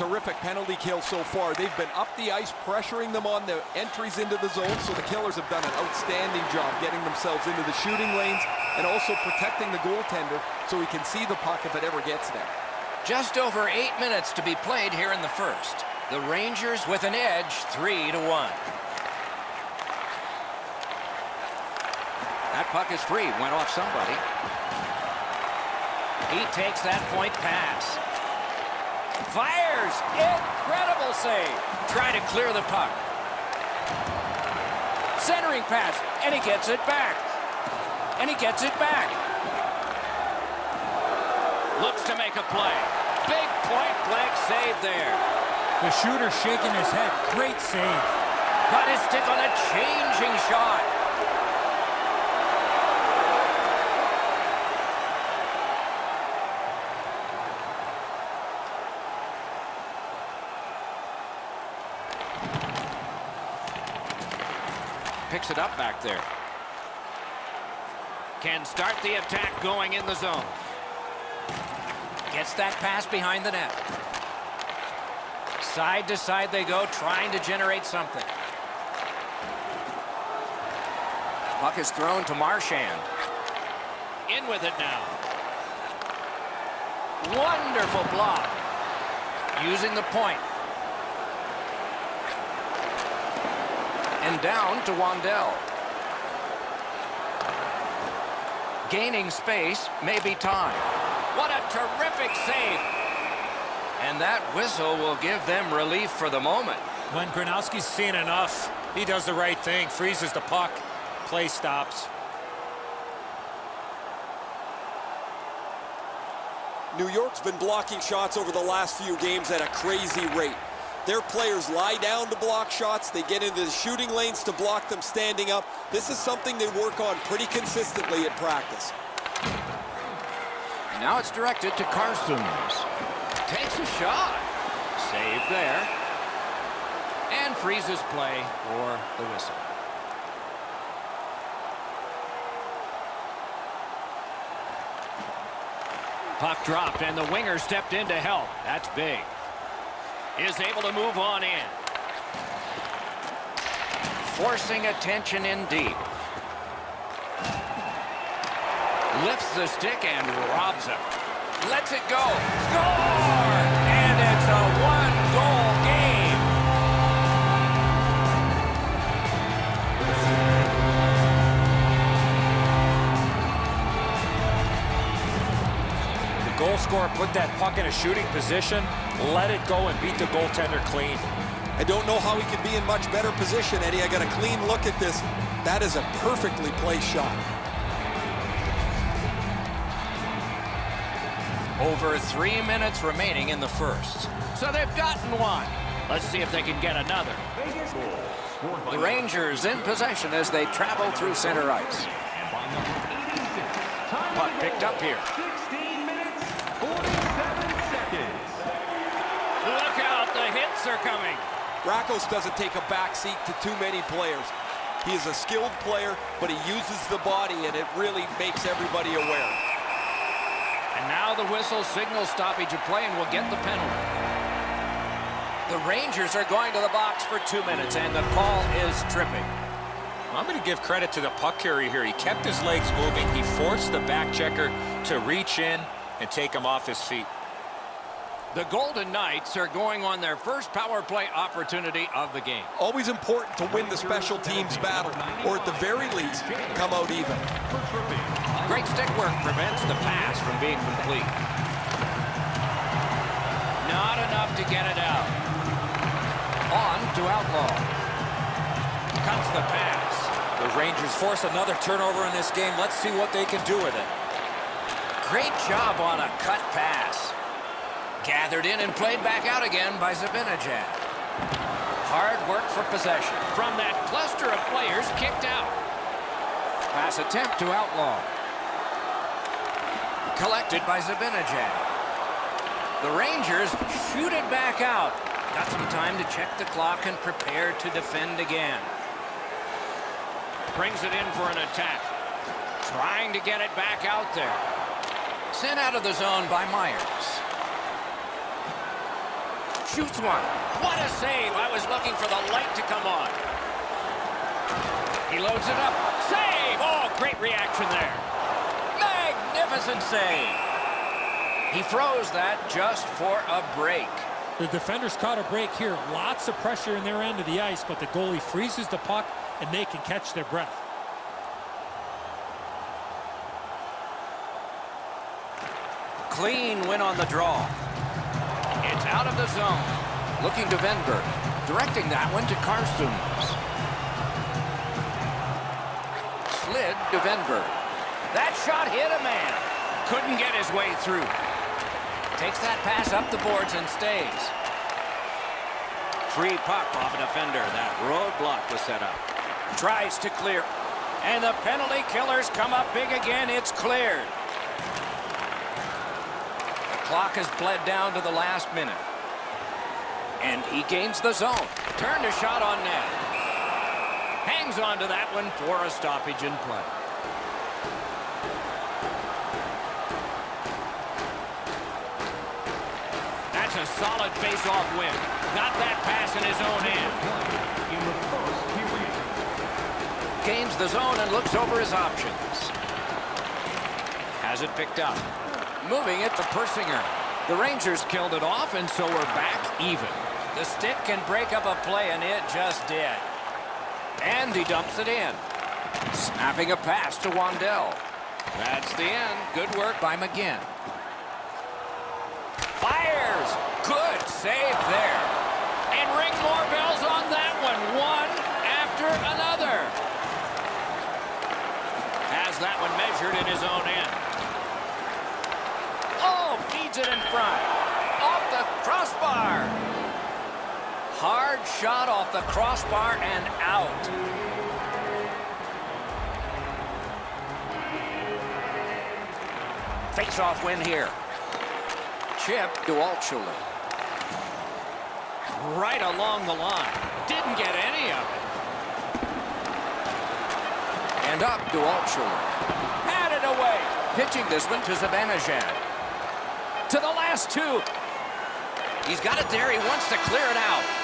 Terrific penalty kill so far. They've been up the ice, pressuring them on the entries into the zone, so the Killers have done an outstanding job getting themselves into the shooting lanes and also protecting the goaltender so he can see the puck if it ever gets there. Just over eight minutes to be played here in the first. The Rangers with an edge, three to one. That puck is free, went off somebody. He takes that point pass. Fires! Incredible save! Try to clear the puck. Centering pass, and he gets it back. And he gets it back. Looks to make a play. Big point blank save there. The shooter shaking his head. Great save. Got his stick on a changing shot. Picks it up back there. Can start the attack going in the zone. Gets that pass behind the net. Side to side they go, trying to generate something. Puck is thrown to Marchand. In with it now. Wonderful block. Using the point. And down to Wandell. Gaining space, maybe time. What a terrific save. And that whistle will give them relief for the moment. When Gronowski's seen enough, he does the right thing, freezes the puck, play stops. New York's been blocking shots over the last few games at a crazy rate. Their players lie down to block shots. They get into the shooting lanes to block them standing up. This is something they work on pretty consistently at practice. Now it's directed to Carsons. Takes a shot. Save there. And freezes play for the whistle. Puck dropped, and the winger stepped in to help. That's big. Is able to move on in. Forcing attention in deep. Lifts the stick and robs him. Lets it go. Score! Scorer put that puck in a shooting position, let it go and beat the goaltender clean. I don't know how he could be in much better position, Eddie. I got a clean look at this. That is a perfectly placed shot. Over three minutes remaining in the first. So they've gotten one. Let's see if they can get another. The Rangers in possession as they travel through center ice. Puck picked up here. 16 minutes, 47 seconds. Look out, the hits are coming. Rakos doesn't take a back seat to too many players. He is a skilled player, but he uses the body, and it really makes everybody aware. And now the whistle signals stoppage of play and we'll get the penalty. The Rangers are going to the box for two minutes, and the call is tripping. I'm going to give credit to the puck carrier here. He kept his legs moving. He forced the back checker to reach in and take him off his feet. The Golden Knights are going on their first power play opportunity of the game. Always important to win the special teams battle, or at the very least, come out even. Great stick work prevents the pass from being complete. Not enough to get it out. On to Outlaw. Cuts the pass. The Rangers force another turnover in this game. Let's see what they can do with it. Great job on a cut pass. Gathered in and played back out again by Zibanejad. Hard work for possession. From that cluster of players kicked out. Pass attempt to Outlaw. Collected by Zibanejad. The Rangers shoot it back out. Got some time to check the clock and prepare to defend again. Brings it in for an attack. Trying to get it back out there. Sent out of the zone by Myers. Shoots one. What a save. I was looking for the light to come on. He loads it up. Save! Oh, great reaction there. Magnificent save. He throws that just for a break. The defenders caught a break here. Lots of pressure in their end of the ice, but the goalie freezes the puck, and they can catch their breath. Clean win on the draw. It's out of the zone. Looking to Venberg. Directing that one to Carstens. Slid to Venberg. That shot hit a man. Couldn't get his way through. Takes that pass up the boards and stays. Free puck off a defender. That roadblock was set up. Tries to clear. And the penalty killers come up big again. It's cleared. Clock has bled down to the last minute. And he gains the zone. Turned a shot on net. Hangs on to that one for a stoppage in play. That's a solid face-off win. Got that pass in his own period. Gains the zone and looks over his options. Has it picked up. Moving it to Persinger. The Rangers killed it off, and so we're back even. The stick can break up a play, and it just did. And he dumps it in. Snapping a pass to Wandell. That's the end. Good work by McGinn. Fires! Good save there. And ring more bells on that one. One after another. Has that one measured in his own end. It in front. Off the crossbar. Hard shot off the crossbar and out. Face-off win here. Chip to Altshuler. Right along the line. Didn't get any of it. And up to Altshuler. Had it away. Pitching this one to Zibanejad. To the last two. He's got it there. He wants to clear it out.